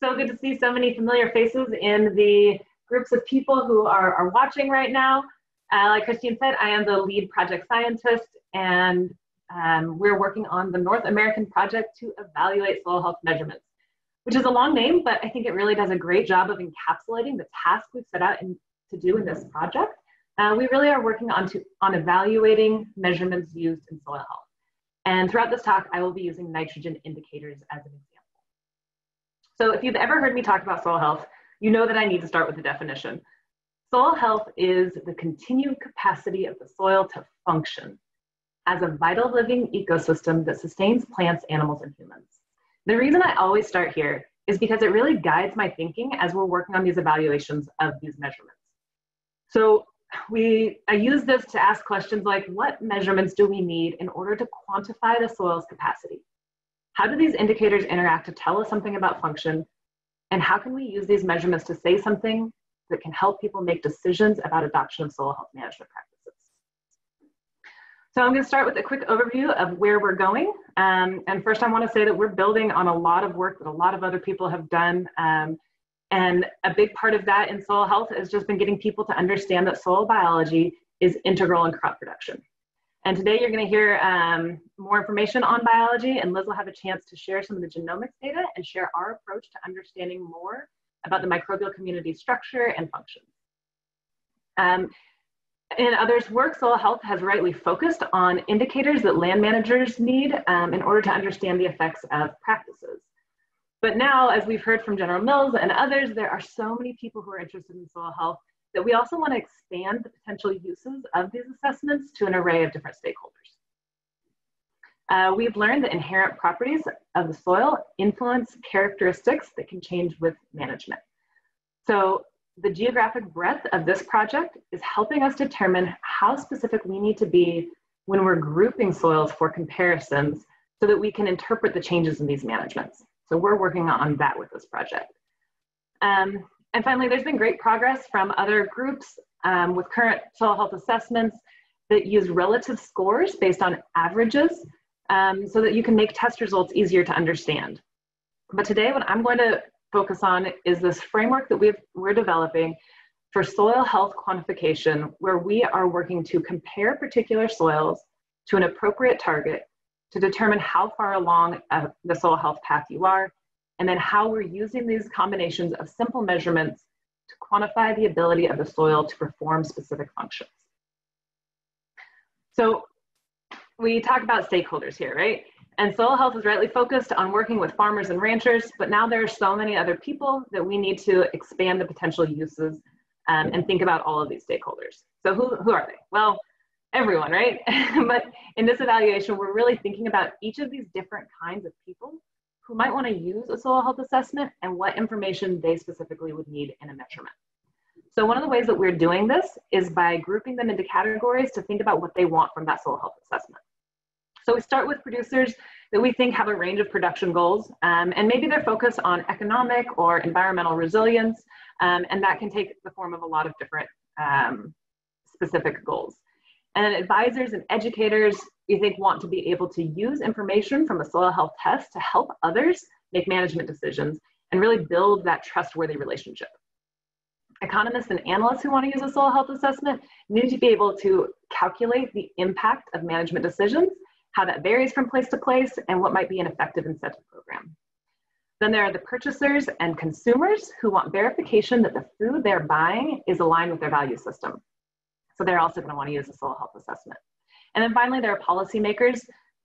so good to see so many familiar faces in the groups of people who are, are watching right now. Uh, like Christine said, I am the lead project scientist, and um, we're working on the North American project to evaluate soil health measurements, which is a long name, but I think it really does a great job of encapsulating the task we've set out in, to do in this project. Uh, we really are working on, to, on evaluating measurements used in soil health. And throughout this talk, I will be using nitrogen indicators as an example. So if you've ever heard me talk about soil health, you know that I need to start with the definition. Soil health is the continued capacity of the soil to function as a vital living ecosystem that sustains plants, animals, and humans. The reason I always start here is because it really guides my thinking as we're working on these evaluations of these measurements. So we I use this to ask questions like what measurements do we need in order to quantify the soil's capacity? How do these indicators interact to tell us something about function? And how can we use these measurements to say something that can help people make decisions about adoption of soil health management practices? So I'm going to start with a quick overview of where we're going. Um, and first I want to say that we're building on a lot of work that a lot of other people have done. Um, and a big part of that in soil health has just been getting people to understand that soil biology is integral in crop production. And today you're going to hear um, more information on biology, and Liz will have a chance to share some of the genomics data and share our approach to understanding more about the microbial community structure and function. Um, in others' work, soil health has rightly focused on indicators that land managers need um, in order to understand the effects of practices. But now, as we've heard from General Mills and others, there are so many people who are interested in soil health that we also want to expand the potential uses of these assessments to an array of different stakeholders. Uh, we've learned that inherent properties of the soil influence characteristics that can change with management. So the geographic breadth of this project is helping us determine how specific we need to be when we're grouping soils for comparisons so that we can interpret the changes in these managements. So we're working on that with this project. Um, and finally, there's been great progress from other groups um, with current soil health assessments that use relative scores based on averages um, so that you can make test results easier to understand. But today, what I'm going to focus on is this framework that we we're developing for soil health quantification, where we are working to compare particular soils to an appropriate target to determine how far along uh, the soil health path you are and then how we're using these combinations of simple measurements to quantify the ability of the soil to perform specific functions. So we talk about stakeholders here, right? And soil health is rightly focused on working with farmers and ranchers, but now there are so many other people that we need to expand the potential uses um, and think about all of these stakeholders. So who, who are they? Well, everyone, right? but in this evaluation, we're really thinking about each of these different kinds of people who might want to use a soil health assessment and what information they specifically would need in a measurement. So one of the ways that we're doing this is by grouping them into categories to think about what they want from that soil health assessment. So we start with producers that we think have a range of production goals, um, and maybe they're focused on economic or environmental resilience, um, and that can take the form of a lot of different um, specific goals. And advisors and educators we think want to be able to use information from a soil health test to help others make management decisions and really build that trustworthy relationship. Economists and analysts who want to use a soil health assessment need to be able to calculate the impact of management decisions, how that varies from place to place, and what might be an effective incentive program. Then there are the purchasers and consumers who want verification that the food they're buying is aligned with their value system. So they're also going to want to use a soil health assessment. And then finally, there are policymakers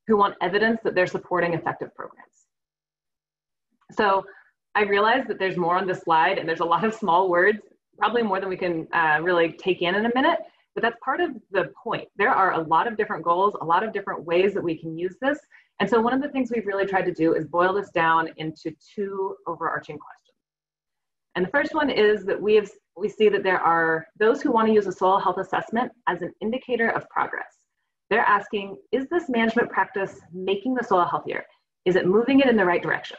who want evidence that they're supporting effective programs. So I realize that there's more on this slide and there's a lot of small words, probably more than we can uh, really take in in a minute, but that's part of the point. There are a lot of different goals, a lot of different ways that we can use this. And so one of the things we've really tried to do is boil this down into two overarching questions. And the first one is that we have we see that there are those who want to use a soil health assessment as an indicator of progress. They're asking, is this management practice making the soil healthier? Is it moving it in the right direction?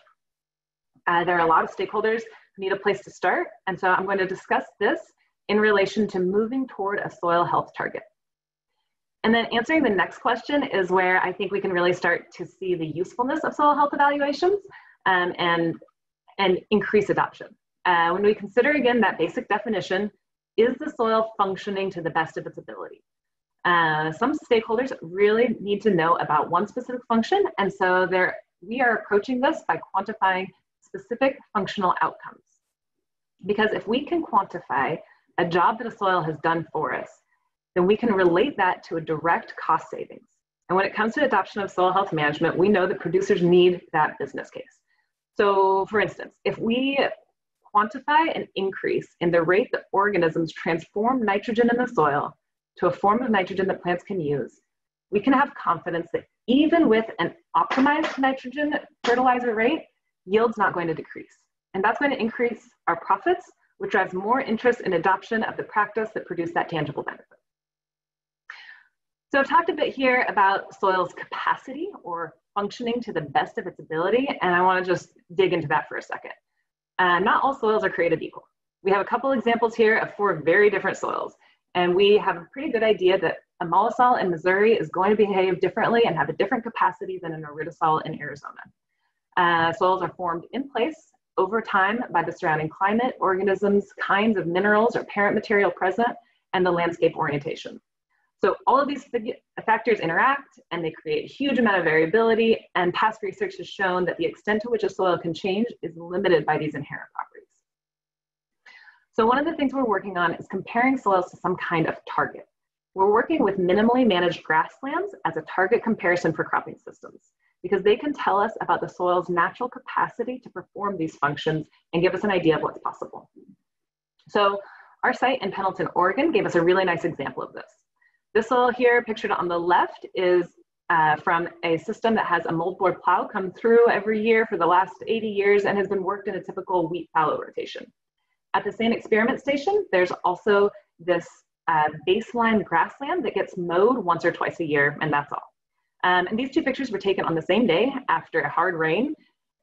Uh, there are a lot of stakeholders who need a place to start, and so I'm going to discuss this in relation to moving toward a soil health target. And then answering the next question is where I think we can really start to see the usefulness of soil health evaluations um, and and increase adoption. Uh, when we consider again that basic definition, is the soil functioning to the best of its ability? Uh, some stakeholders really need to know about one specific function, and so there, we are approaching this by quantifying specific functional outcomes. Because if we can quantify a job that a soil has done for us, then we can relate that to a direct cost savings. And when it comes to adoption of soil health management, we know that producers need that business case. So for instance, if we quantify an increase in the rate that organisms transform nitrogen in the soil to a form of nitrogen that plants can use, we can have confidence that even with an optimized nitrogen fertilizer rate, yield's not going to decrease. And that's going to increase our profits, which drives more interest in adoption of the practice that produced that tangible benefit. So I've talked a bit here about soil's capacity or functioning to the best of its ability, and I wanna just dig into that for a second. Uh, not all soils are created equal. We have a couple examples here of four very different soils, and we have a pretty good idea that a mollisol in Missouri is going to behave differently and have a different capacity than an aridisol in Arizona. Uh, soils are formed in place over time by the surrounding climate, organisms, kinds of minerals or parent material present, and the landscape orientation. So all of these factors interact and they create a huge amount of variability and past research has shown that the extent to which a soil can change is limited by these inherent properties. So one of the things we're working on is comparing soils to some kind of target. We're working with minimally managed grasslands as a target comparison for cropping systems because they can tell us about the soil's natural capacity to perform these functions and give us an idea of what's possible. So our site in Pendleton, Oregon gave us a really nice example of this. This soil here pictured on the left is uh, from a system that has a moldboard plow come through every year for the last 80 years and has been worked in a typical wheat fallow rotation. At the same experiment station, there's also this uh, baseline grassland that gets mowed once or twice a year, and that's all. Um, and these two pictures were taken on the same day after a hard rain.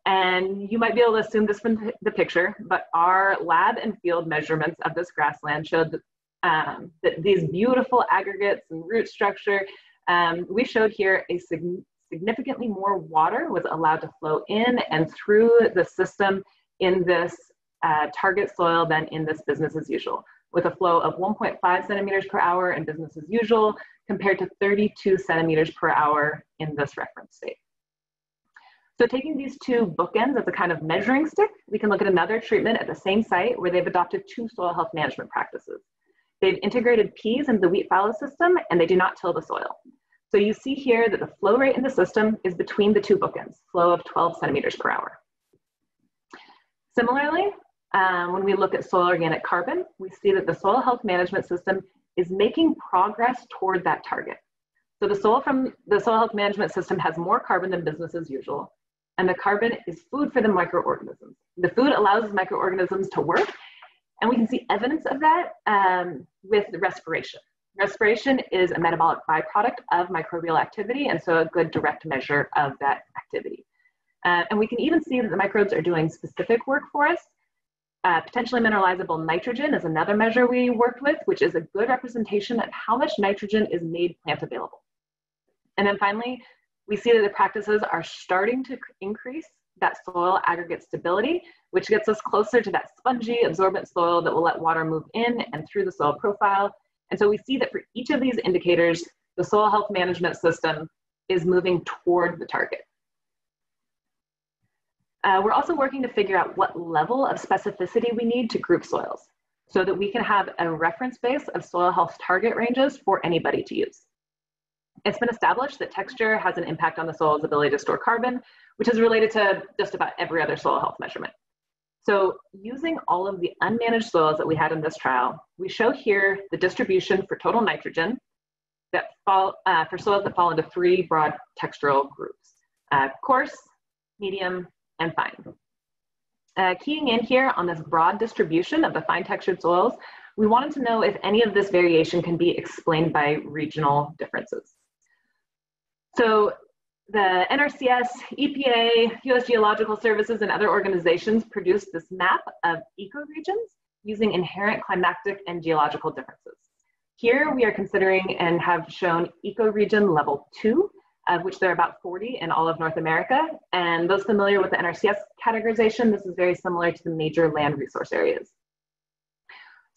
And you might be able to assume this from the picture, but our lab and field measurements of this grassland showed that um, these beautiful aggregates and root structure. Um, we showed here a sig significantly more water was allowed to flow in and through the system in this uh, target soil than in this business as usual, with a flow of 1.5 centimeters per hour in business as usual compared to 32 centimeters per hour in this reference state. So taking these two bookends as a kind of measuring stick, we can look at another treatment at the same site where they've adopted two soil health management practices. They've integrated peas into the wheat fallow system and they do not till the soil. So you see here that the flow rate in the system is between the two bookends, flow of 12 centimeters per hour. Similarly, um, when we look at soil organic carbon, we see that the soil health management system is making progress toward that target. So the soil from the soil health management system has more carbon than business as usual, and the carbon is food for the microorganisms. The food allows microorganisms to work and we can see evidence of that um, with respiration. Respiration is a metabolic byproduct of microbial activity, and so a good direct measure of that activity. Uh, and we can even see that the microbes are doing specific work for us. Uh, potentially mineralizable nitrogen is another measure we worked with, which is a good representation of how much nitrogen is made plant available. And then finally, we see that the practices are starting to increase that soil aggregate stability, which gets us closer to that spongy, absorbent soil that will let water move in and through the soil profile. And so we see that for each of these indicators, the soil health management system is moving toward the target. Uh, we're also working to figure out what level of specificity we need to group soils so that we can have a reference base of soil health target ranges for anybody to use. It's been established that texture has an impact on the soil's ability to store carbon, which is related to just about every other soil health measurement. So using all of the unmanaged soils that we had in this trial, we show here the distribution for total nitrogen that fall, uh, for soils that fall into three broad textural groups, uh, coarse, medium, and fine. Uh, keying in here on this broad distribution of the fine textured soils, we wanted to know if any of this variation can be explained by regional differences. So the NRCS, EPA, US Geological Services, and other organizations produced this map of ecoregions using inherent climatic and geological differences. Here we are considering and have shown ecoregion level two, of which there are about 40 in all of North America. And those familiar with the NRCS categorization, this is very similar to the major land resource areas.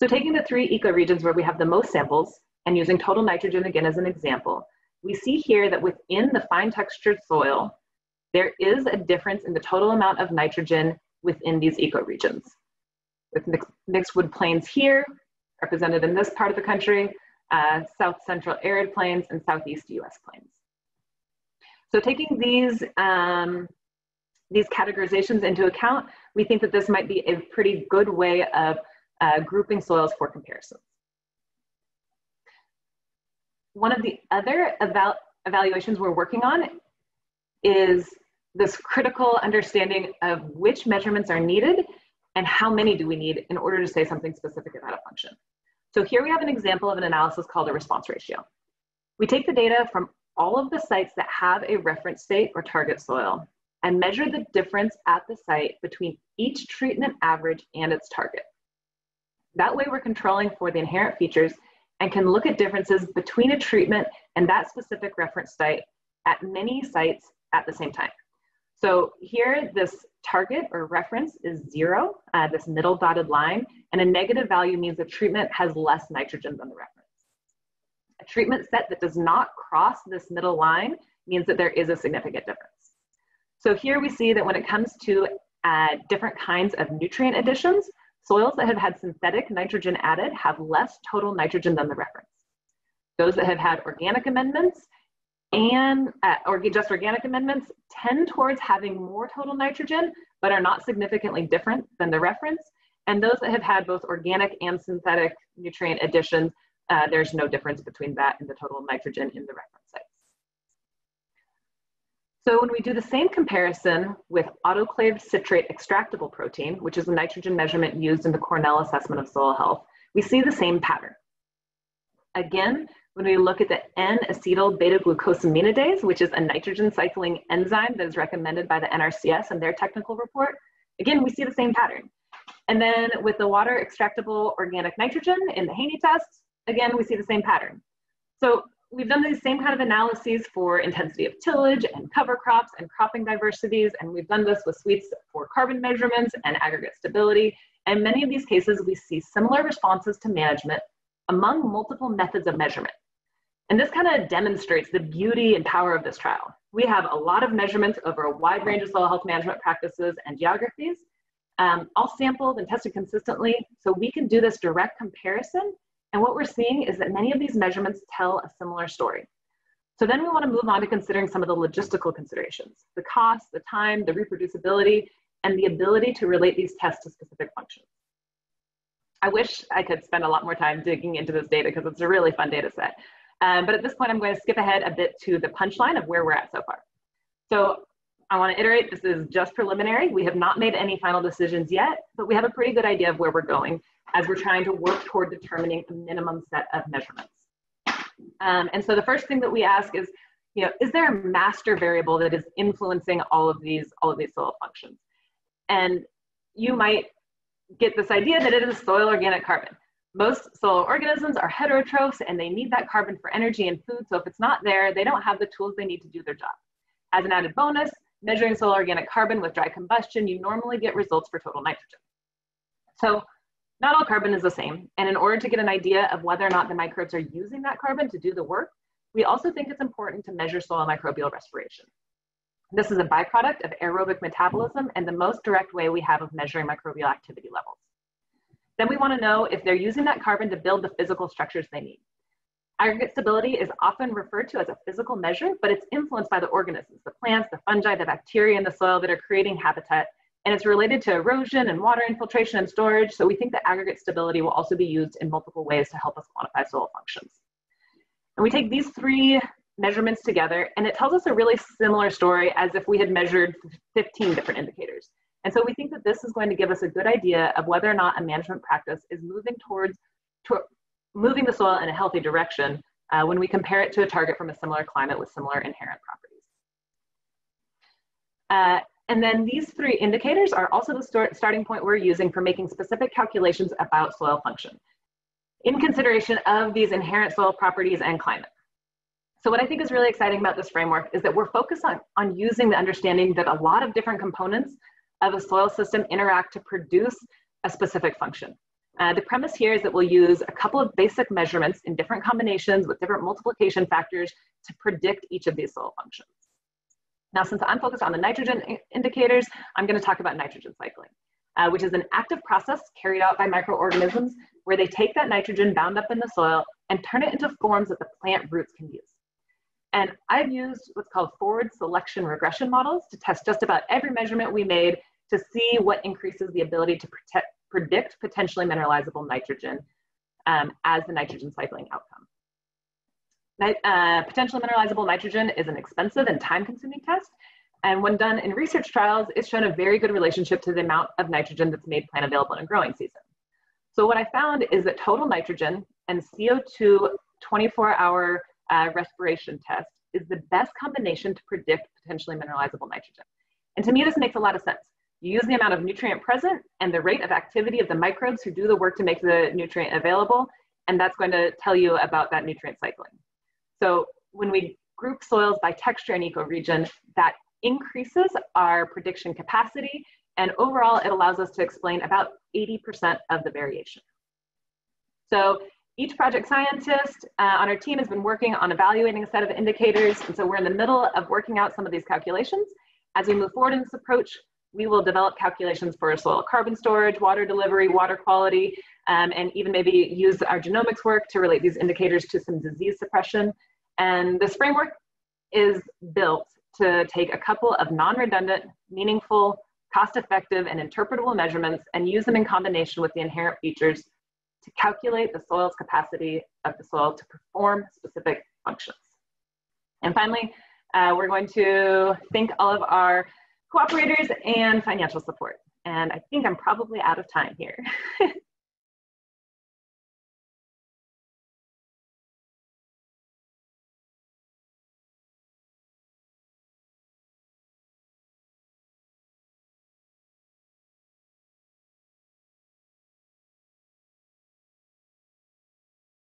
So taking the three ecoregions where we have the most samples and using total nitrogen again as an example, we see here that within the fine textured soil, there is a difference in the total amount of nitrogen within these ecoregions. With mixed, mixed wood plains here, represented in this part of the country, uh, south central arid plains, and southeast US plains. So taking these, um, these categorizations into account, we think that this might be a pretty good way of uh, grouping soils for comparisons. One of the other eval evaluations we're working on is this critical understanding of which measurements are needed and how many do we need in order to say something specific about a function. So here we have an example of an analysis called a response ratio. We take the data from all of the sites that have a reference state or target soil and measure the difference at the site between each treatment average and its target. That way we're controlling for the inherent features and can look at differences between a treatment and that specific reference site at many sites at the same time. So here, this target or reference is zero, uh, this middle dotted line, and a negative value means the treatment has less nitrogen than the reference. A treatment set that does not cross this middle line means that there is a significant difference. So here we see that when it comes to uh, different kinds of nutrient additions, soils that have had synthetic nitrogen added have less total nitrogen than the reference. Those that have had organic amendments and uh, or just organic amendments tend towards having more total nitrogen, but are not significantly different than the reference. And those that have had both organic and synthetic nutrient additions, uh, there's no difference between that and the total nitrogen in the reference. So when we do the same comparison with autoclaved citrate extractable protein, which is a nitrogen measurement used in the Cornell assessment of soil health, we see the same pattern. Again, when we look at the N-acetyl beta-glucosaminidase, which is a nitrogen cycling enzyme that is recommended by the NRCS in their technical report, again, we see the same pattern. And then with the water extractable organic nitrogen in the Haney test, again, we see the same pattern. So we've done these same kind of analyses for intensity of tillage and cover crops and cropping diversities, and we've done this with suites for carbon measurements and aggregate stability. And many of these cases, we see similar responses to management among multiple methods of measurement. And this kind of demonstrates the beauty and power of this trial. We have a lot of measurements over a wide range of soil health management practices and geographies, um, all sampled and tested consistently, so we can do this direct comparison. And what we're seeing is that many of these measurements tell a similar story. So then we want to move on to considering some of the logistical considerations, the cost, the time, the reproducibility, and the ability to relate these tests to specific functions. I wish I could spend a lot more time digging into this data because it's a really fun data set. Um, but at this point, I'm going to skip ahead a bit to the punchline of where we're at so far. So I want to iterate, this is just preliminary. We have not made any final decisions yet, but we have a pretty good idea of where we're going as we're trying to work toward determining a minimum set of measurements. Um, and so the first thing that we ask is, you know, is there a master variable that is influencing all of these, all of these soil functions? And you might get this idea that it is soil organic carbon. Most soil organisms are heterotrophs and they need that carbon for energy and food. So if it's not there, they don't have the tools they need to do their job. As an added bonus, measuring soil organic carbon with dry combustion, you normally get results for total nitrogen. So not all carbon is the same. And in order to get an idea of whether or not the microbes are using that carbon to do the work, we also think it's important to measure soil microbial respiration. This is a byproduct of aerobic metabolism and the most direct way we have of measuring microbial activity levels. Then we want to know if they're using that carbon to build the physical structures they need. Aggregate stability is often referred to as a physical measure, but it's influenced by the organisms, the plants, the fungi, the bacteria in the soil that are creating habitat, and it's related to erosion and water infiltration and storage, so we think that aggregate stability will also be used in multiple ways to help us quantify soil functions. And we take these three measurements together, and it tells us a really similar story as if we had measured 15 different indicators. And so we think that this is going to give us a good idea of whether or not a management practice is moving towards to, moving the soil in a healthy direction uh, when we compare it to a target from a similar climate with similar inherent properties. Uh, and then these three indicators are also the start, starting point we're using for making specific calculations about soil function in consideration of these inherent soil properties and climate. So what I think is really exciting about this framework is that we're focused on, on using the understanding that a lot of different components of a soil system interact to produce a specific function. Uh, the premise here is that we'll use a couple of basic measurements in different combinations with different multiplication factors to predict each of these soil functions. Now, since I'm focused on the nitrogen indicators, I'm gonna talk about nitrogen cycling, uh, which is an active process carried out by microorganisms where they take that nitrogen bound up in the soil and turn it into forms that the plant roots can use. And I've used what's called forward selection regression models to test just about every measurement we made to see what increases the ability to protect, predict potentially mineralizable nitrogen um, as the nitrogen cycling outcome. Uh, potentially mineralizable nitrogen is an expensive and time consuming test. And when done in research trials, it's shown a very good relationship to the amount of nitrogen that's made plant available in growing season. So what I found is that total nitrogen and CO2 24 hour uh, respiration test is the best combination to predict potentially mineralizable nitrogen. And to me, this makes a lot of sense. You use the amount of nutrient present and the rate of activity of the microbes who do the work to make the nutrient available, and that's going to tell you about that nutrient cycling. So when we group soils by texture and ecoregion, that increases our prediction capacity, and overall it allows us to explain about 80% of the variation. So each project scientist uh, on our team has been working on evaluating a set of indicators, and so we're in the middle of working out some of these calculations. As we move forward in this approach, we will develop calculations for soil carbon storage, water delivery, water quality, um, and even maybe use our genomics work to relate these indicators to some disease suppression. And this framework is built to take a couple of non-redundant, meaningful, cost-effective, and interpretable measurements and use them in combination with the inherent features to calculate the soil's capacity of the soil to perform specific functions. And finally, uh, we're going to think all of our cooperators and financial support. And I think I'm probably out of time here.